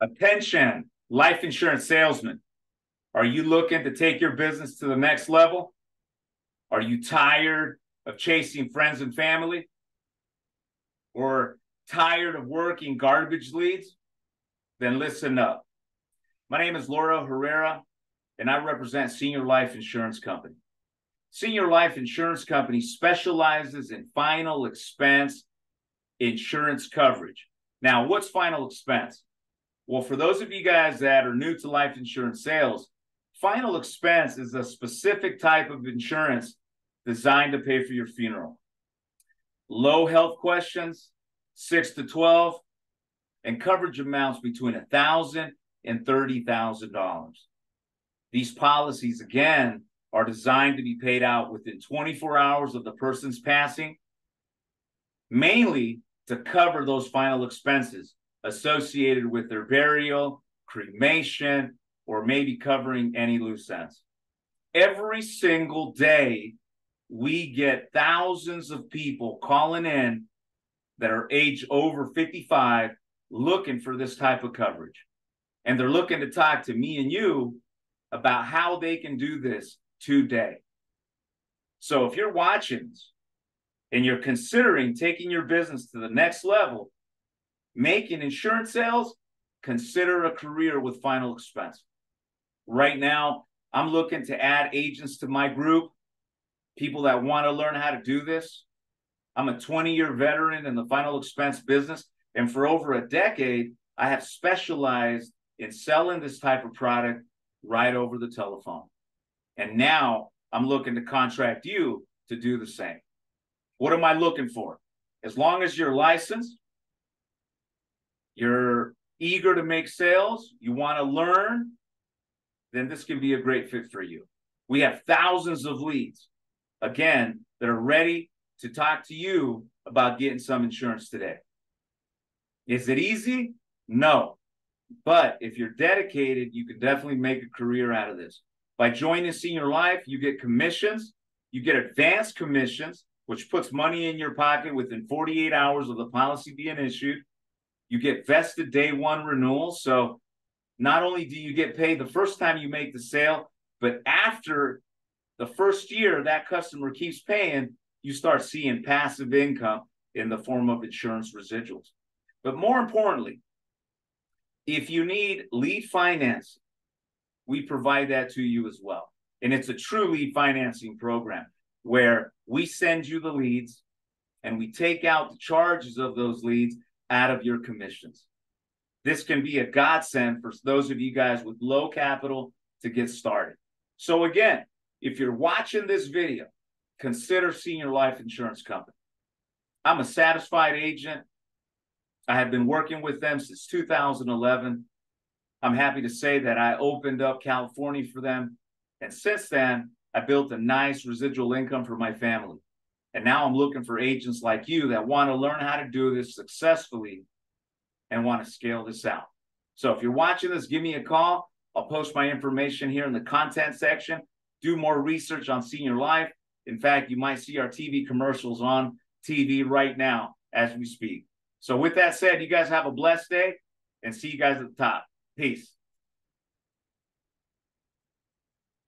Attention, life insurance salesman. Are you looking to take your business to the next level? Are you tired of chasing friends and family? Or tired of working garbage leads? Then listen up. My name is Lauro Herrera, and I represent Senior Life Insurance Company. Senior Life Insurance Company specializes in final expense insurance coverage. Now, what's final expense? Well, for those of you guys that are new to life insurance sales, final expense is a specific type of insurance designed to pay for your funeral. Low health questions, six to 12, and coverage amounts between a thousand and thirty thousand dollars. These policies, again, are designed to be paid out within 24 hours of the person's passing, mainly to cover those final expenses associated with their burial, cremation, or maybe covering any loose ends. Every single day, we get thousands of people calling in that are age over 55 looking for this type of coverage. And they're looking to talk to me and you about how they can do this today. So if you're watching and you're considering taking your business to the next level, making insurance sales, consider a career with final expense. Right now, I'm looking to add agents to my group, people that want to learn how to do this. I'm a 20 year veteran in the final expense business. And for over a decade, I have specialized in selling this type of product right over the telephone. And now I'm looking to contract you to do the same. What am I looking for? As long as you're licensed, you're eager to make sales, you want to learn, then this can be a great fit for you. We have thousands of leads, again, that are ready to talk to you about getting some insurance today. Is it easy? No. But if you're dedicated, you can definitely make a career out of this. By joining Senior Life, you get commissions, you get advanced commissions, which puts money in your pocket within 48 hours of the policy being issued. You get vested day one renewal. So not only do you get paid the first time you make the sale, but after the first year that customer keeps paying, you start seeing passive income in the form of insurance residuals. But more importantly, if you need lead financing, we provide that to you as well. And it's a true lead financing program where we send you the leads and we take out the charges of those leads out of your commissions. This can be a godsend for those of you guys with low capital to get started. So again, if you're watching this video, consider Senior Life Insurance Company. I'm a satisfied agent. I have been working with them since 2011. I'm happy to say that I opened up California for them. And since then, I built a nice residual income for my family. And now I'm looking for agents like you that want to learn how to do this successfully and want to scale this out. So if you're watching this, give me a call. I'll post my information here in the content section. Do more research on senior life. In fact, you might see our TV commercials on TV right now as we speak. So with that said, you guys have a blessed day and see you guys at the top. Peace.